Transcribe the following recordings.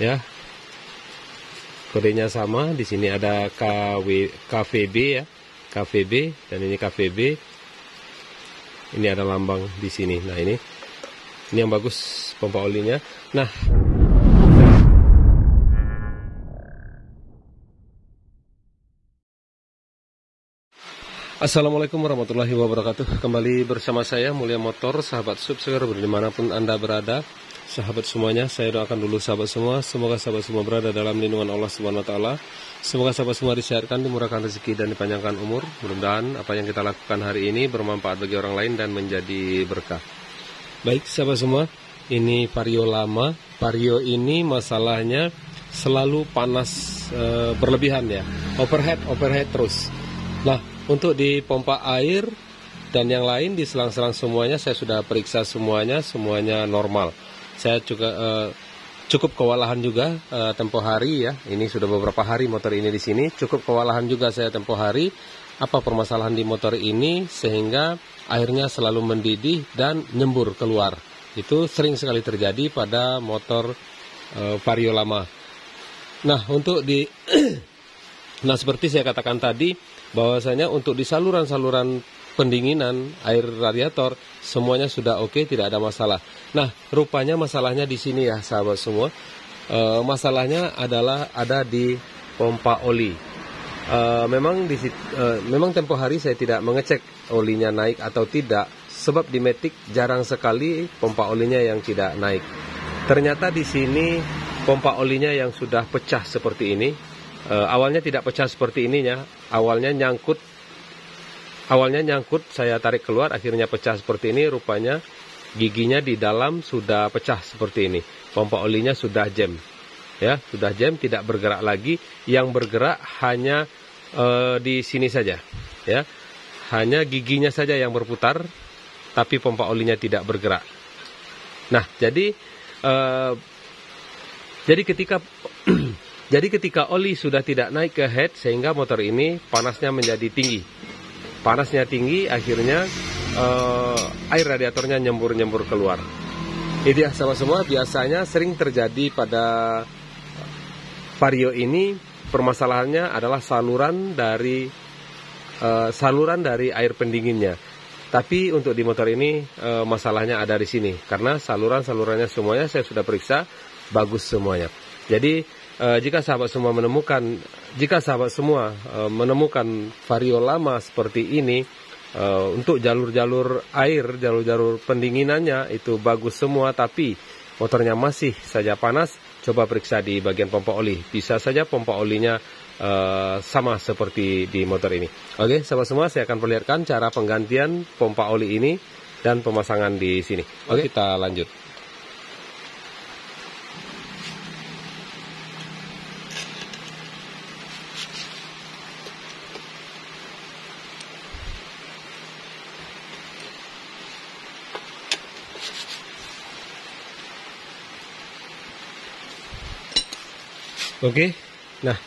Ya. Kodenya sama, di sini ada KW, KVB ya. KVB dan ini KVB. Ini ada lambang di sini. Nah, ini ini yang bagus pompa olinya. Nah, Assalamualaikum warahmatullahi wabarakatuh Kembali bersama saya Mulia Motor Sahabat subscriber di mana pun anda berada Sahabat semuanya Saya doakan dulu sahabat semua. Semoga sahabat semua berada dalam lindungan Allah SWT Semoga sahabat semua disehatkan Dimurahkan rezeki dan dipanjangkan umur. Mudah-mudahan apa yang kita lakukan hari ini Bermanfaat bagi orang lain dan menjadi berkah. Baik sahabat semua Ini vario lama. Vario ini masalahnya Selalu panas e, berlebihan ya. Overhead, overhead terus. Nah untuk di pompa air dan yang lain di selang-selang semuanya saya sudah periksa semuanya, semuanya normal. Saya juga uh, cukup kewalahan juga uh, tempo hari ya. Ini sudah beberapa hari motor ini di sini. Cukup kewalahan juga saya tempo hari. Apa permasalahan di motor ini sehingga airnya selalu mendidih dan nyembur keluar. Itu sering sekali terjadi pada motor uh, Vario lama. Nah, untuk di Nah, seperti saya katakan tadi, bahwasanya untuk di saluran-saluran pendinginan air radiator semuanya sudah oke okay, tidak ada masalah. Nah rupanya masalahnya di sini ya sahabat semua. E, masalahnya adalah ada di pompa oli. E, memang di e, memang tempo hari saya tidak mengecek olinya naik atau tidak sebab di Matic jarang sekali pompa olinya yang tidak naik. Ternyata di sini pompa olinya yang sudah pecah seperti ini E, awalnya tidak pecah seperti ininya, awalnya nyangkut, awalnya nyangkut, saya tarik keluar, akhirnya pecah seperti ini. Rupanya giginya di dalam sudah pecah seperti ini. Pompa olinya sudah jam, ya, sudah jam, tidak bergerak lagi. Yang bergerak hanya e, di sini saja, ya, hanya giginya saja yang berputar, tapi pompa olinya tidak bergerak. Nah, jadi e, jadi ketika Jadi ketika oli sudah tidak naik ke head sehingga motor ini panasnya menjadi tinggi. Panasnya tinggi akhirnya uh, air radiatornya nyembur-nyembur keluar. Ya sama semua biasanya sering terjadi pada vario ini permasalahannya adalah saluran dari uh, saluran dari air pendinginnya. Tapi untuk di motor ini uh, masalahnya ada di sini karena saluran-salurannya semuanya saya sudah periksa bagus semuanya. Jadi Uh, jika sahabat semua menemukan jika sahabat semua uh, menemukan vario lama seperti ini uh, untuk jalur-jalur air, jalur-jalur pendinginannya itu bagus semua tapi motornya masih saja panas, coba periksa di bagian pompa oli. Bisa saja pompa olinya uh, sama seperti di motor ini. Oke, sahabat semua saya akan perlihatkan cara penggantian pompa oli ini dan pemasangan di sini. Oke, kita lanjut. Oke, nah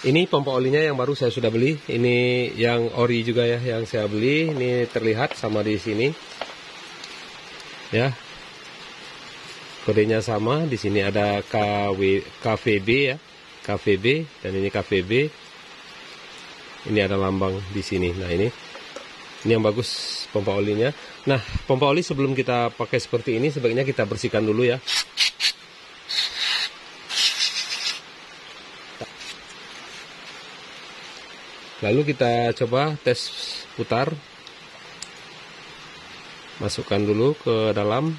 ini pompa olinya yang baru saya sudah beli. Ini yang ori juga ya yang saya beli. Ini terlihat sama di sini. Ya, kodenya sama. Di sini ada KW, KVB ya, KVB dan ini KVB. Ini ada lambang di sini. Nah ini, ini yang bagus pompa olinya. Nah pompa oli sebelum kita pakai seperti ini sebaiknya kita bersihkan dulu ya. Lalu kita coba tes putar. Masukkan dulu ke dalam.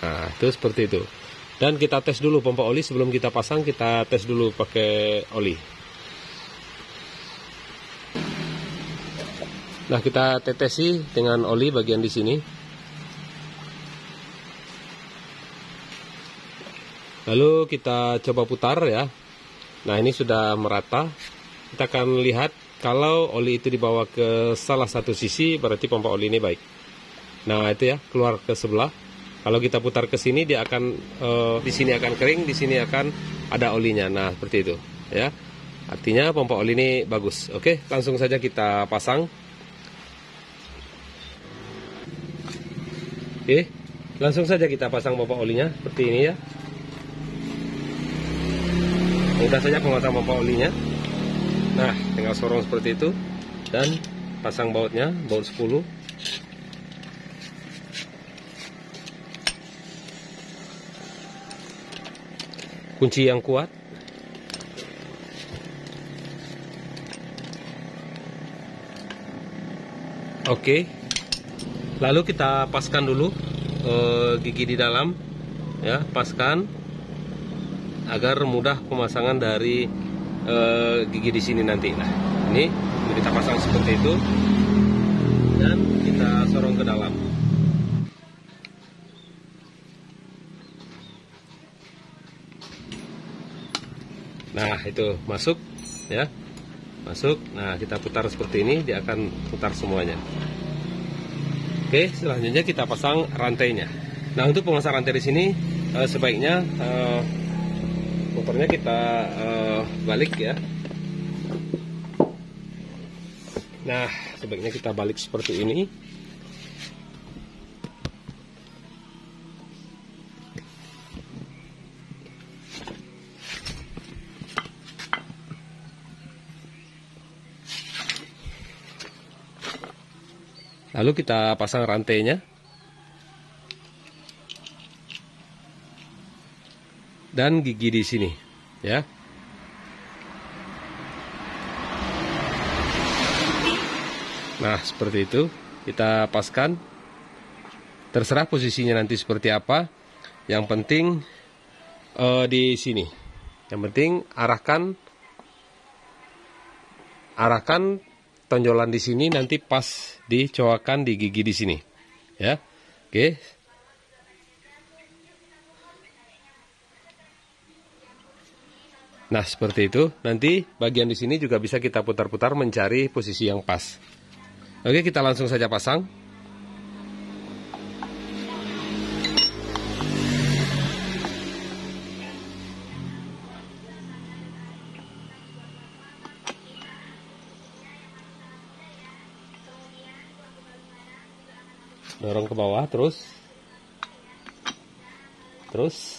Nah, itu seperti itu. Dan kita tes dulu pompa oli sebelum kita pasang, kita tes dulu pakai oli. Nah, kita tetesi dengan oli bagian di sini. Lalu kita coba putar ya. Nah ini sudah merata. Kita akan lihat kalau oli itu dibawa ke salah satu sisi berarti pompa oli ini baik. Nah itu ya keluar ke sebelah. Kalau kita putar ke sini dia akan uh, di sini akan kering, di sini akan ada olinya. Nah seperti itu ya. Artinya pompa oli ini bagus. Oke, langsung saja kita pasang. Oke, Langsung saja kita pasang pompa olinya seperti ini ya. Mudah saja pemasang pompa olinya. Nah, tinggal sorong seperti itu dan pasang bautnya, baut 10. Kunci yang kuat. Oke. Lalu kita paskan dulu uh, gigi di dalam ya paskan agar mudah pemasangan dari uh, gigi di sini nanti. Nah ini kita pasang seperti itu. Dan kita sorong ke dalam. Nah itu masuk ya. Masuk. Nah kita putar seperti ini dia akan putar semuanya. Oke, selanjutnya kita pasang rantainya. Nah, untuk pemasang rantai di sini eh, sebaiknya eh, motornya kita eh, balik ya. Nah, sebaiknya kita balik seperti ini. Lalu kita pasang rantainya. Dan gigi di sini, ya. Nah, seperti itu. Kita paskan. Terserah posisinya nanti seperti apa. Yang penting uh, di sini. Yang penting arahkan arahkan tonjolan di sini nanti pas dicoakan di gigi di sini. Ya. Oke. Nah, seperti itu. Nanti bagian di sini juga bisa kita putar-putar mencari posisi yang pas. Oke, kita langsung saja pasang. dorong ke bawah terus terus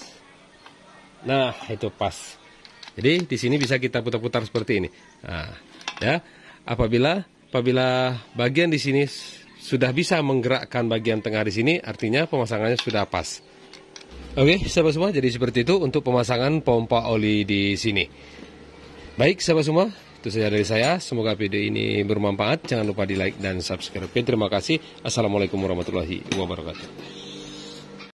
nah itu pas jadi di sini bisa kita putar-putar seperti ini nah ya apabila apabila bagian di sini sudah bisa menggerakkan bagian tengah di sini artinya pemasangannya sudah pas oke sahabat semua jadi seperti itu untuk pemasangan pompa oli di sini baik sahabat semua itu saja dari saya. Semoga video ini bermanfaat. Jangan lupa di like dan subscribe. Terima kasih. Assalamualaikum warahmatullahi wabarakatuh.